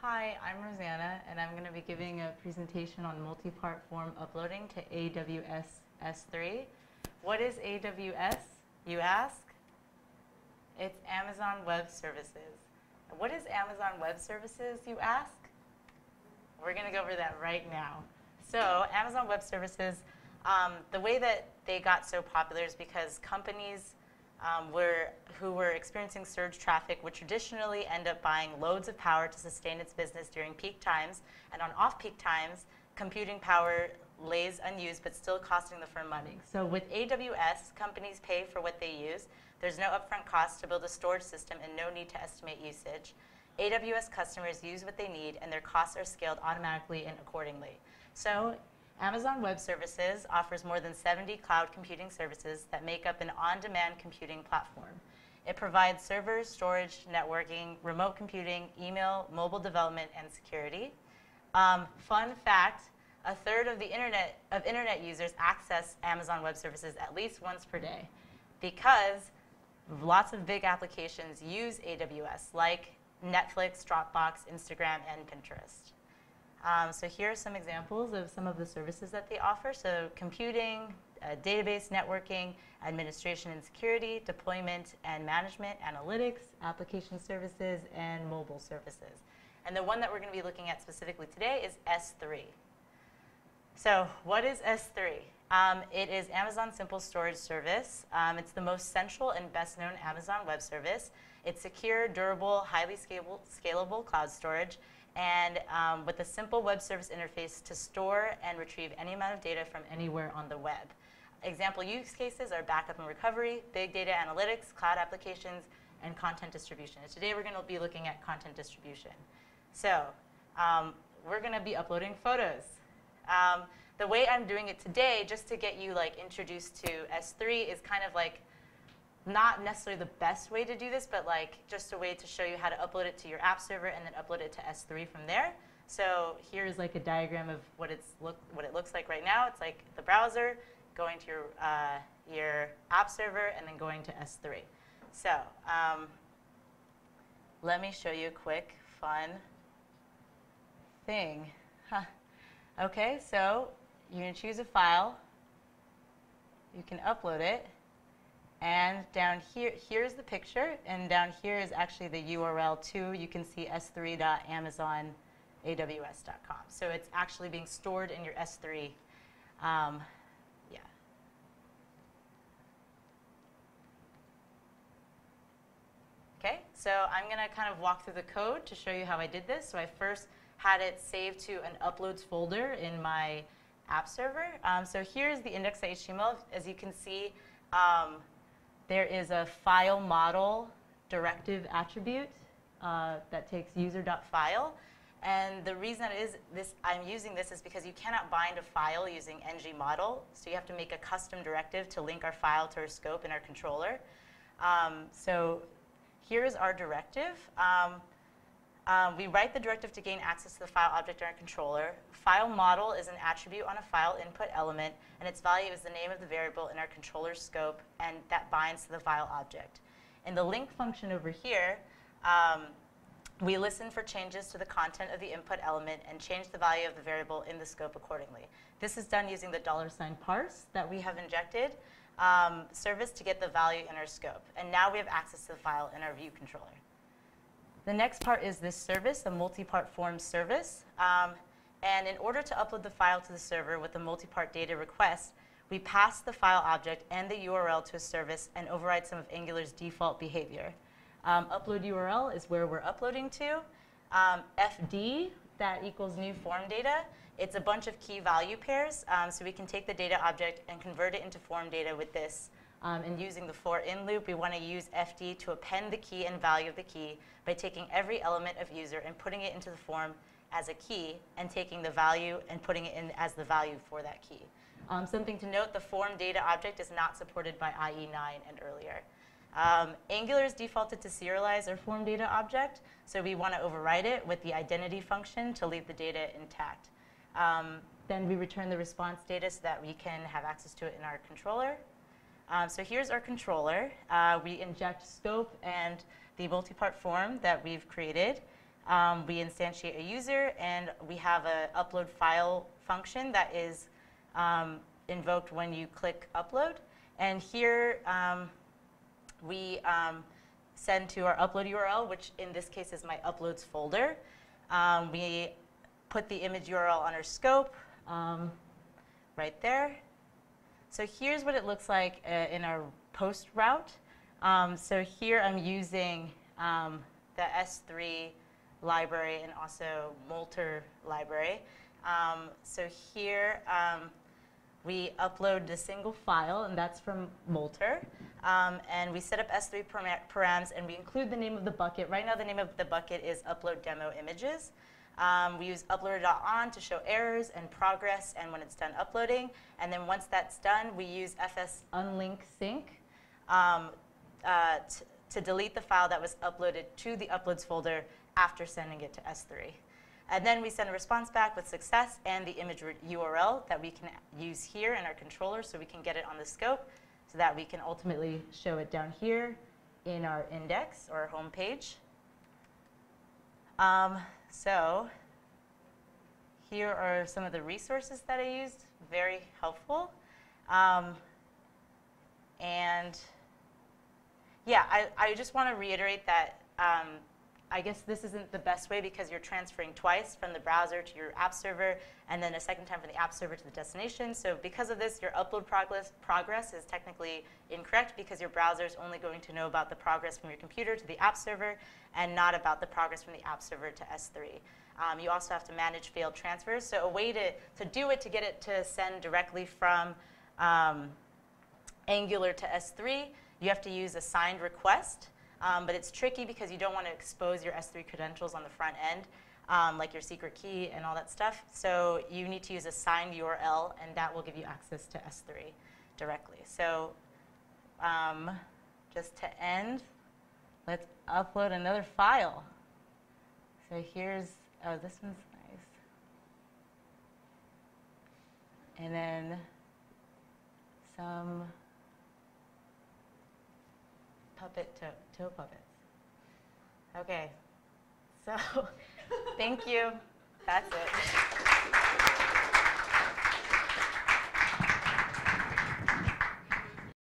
Hi, I'm Rosana, and I'm going to be giving a presentation on multi-part form uploading to AWS S3. What is AWS, you ask? It's Amazon Web Services. What is Amazon Web Services, you ask? We're going to go over that right now. So Amazon Web Services, um, the way that they got so popular is because companies um, were, who were experiencing surge traffic would traditionally end up buying loads of power to sustain its business during peak times. And on off-peak times, computing power lays unused but still costing the firm money. So with AWS, companies pay for what they use. There's no upfront cost to build a storage system and no need to estimate usage. AWS customers use what they need and their costs are scaled automatically and accordingly. So Amazon Web Services offers more than 70 cloud computing services that make up an on-demand computing platform. It provides servers, storage, networking, remote computing, email, mobile development, and security. Um, fun fact, a third of the internet of internet users access Amazon Web Services at least once per day because lots of big applications use AWS like Netflix, Dropbox, Instagram, and Pinterest. Um, so here are some examples of some of the services that they offer. So computing, uh, database networking, administration and security, deployment and management, analytics, application services, and mobile services. And the one that we're going to be looking at specifically today is S3. So what is S3? Um, it is Amazon Simple Storage Service. Um, it's the most central and best known Amazon web service. It's secure, durable, highly scalable, scalable cloud storage and um, with a simple web service interface to store and retrieve any amount of data from anywhere on the web. Example use cases are backup and recovery, big data analytics, cloud applications, and content distribution. And today we're going to be looking at content distribution. So um, we're going to be uploading photos. Um, the way I'm doing it today, just to get you like introduced to S3, is kind of like not necessarily the best way to do this, but like just a way to show you how to upload it to your app server and then upload it to S3 from there. So here's like a diagram of what it's look what it looks like right now. It's like the browser going to your uh, your app server and then going to S3. So um, let me show you a quick fun thing. Huh. Okay, so you can choose a file. You can upload it. And down here, here's the picture, and down here is actually the URL too. You can see s3.amazonaws.com. So it's actually being stored in your S3. Um, yeah. Okay, so I'm going to kind of walk through the code to show you how I did this. So I first had it saved to an uploads folder in my app server. Um, so here's the index.html. As you can see, um, there is a file model directive attribute uh, that takes user.file. And the reason is this, I'm using this is because you cannot bind a file using ng model. So you have to make a custom directive to link our file to our scope in our controller. Um, so here is our directive. Um, um, we write the directive to gain access to the file object in our controller. File model is an attribute on a file input element, and its value is the name of the variable in our controller scope, and that binds to the file object. In the link function over here, um, we listen for changes to the content of the input element and change the value of the variable in the scope accordingly. This is done using the dollar sign parse that we have injected um, service to get the value in our scope. And now we have access to the file in our view controller. The next part is this service, a multi-part form service. Um, and in order to upload the file to the server with a multi-part data request, we pass the file object and the URL to a service and override some of Angular's default behavior. Um, upload URL is where we're uploading to. Um, FD, that equals new form data. It's a bunch of key value pairs, um, so we can take the data object and convert it into form data with this um, and using the for in loop, we want to use FD to append the key and value of the key by taking every element of user and putting it into the form as a key and taking the value and putting it in as the value for that key. Um, something to note, the form data object is not supported by IE9 and earlier. Um, Angular is defaulted to serialize our form data object, so we want to override it with the identity function to leave the data intact. Um, then we return the response data so that we can have access to it in our controller. Um, so here's our controller. Uh, we inject scope and the multi-part form that we've created. um, we instantiate a user, and we have an upload file function that is um, invoked when you click upload. And here um, we um, send to our upload URL, which in this case is my uploads folder. Um, we put the image URL on our scope right there. So here's what it looks like uh, in our post route. Um, so here I'm using um, the S3 library and also Multer library. Um, so here um, we upload the single file, and that's from Multer. Um, and we set up S3 params, and we include the name of the bucket. Right now, the name of the bucket is upload demo images. Um, we use uploader.on to show errors and progress and when it's done uploading. And then once that's done, we use fs unlink sync um, uh, to delete the file that was uploaded to the uploads folder after sending it to S3. And then we send a response back with success and the image URL that we can use here in our controller so we can get it on the scope so that we can ultimately show it down here in our index or home page. Um, so here are some of the resources that I used, very helpful. Um, and yeah, I, I just want to reiterate that um, I guess this isn't the best way because you're transferring twice from the browser to your app server and then a second time from the app server to the destination. So because of this, your upload progress, progress is technically incorrect because your browser is only going to know about the progress from your computer to the app server and not about the progress from the app server to S3. Um, you also have to manage failed transfers. So a way to, to do it, to get it to send directly from um, Angular to S3, you have to use a signed request. Um, but it's tricky because you don't want to expose your S3 credentials on the front end, um, like your secret key and all that stuff. So you need to use a signed URL, and that will give you access to S3 directly. So um, just to end, let's upload another file. So here's, oh, this one's nice. And then some puppet toe, toe puppets. Okay, so thank you. That's it.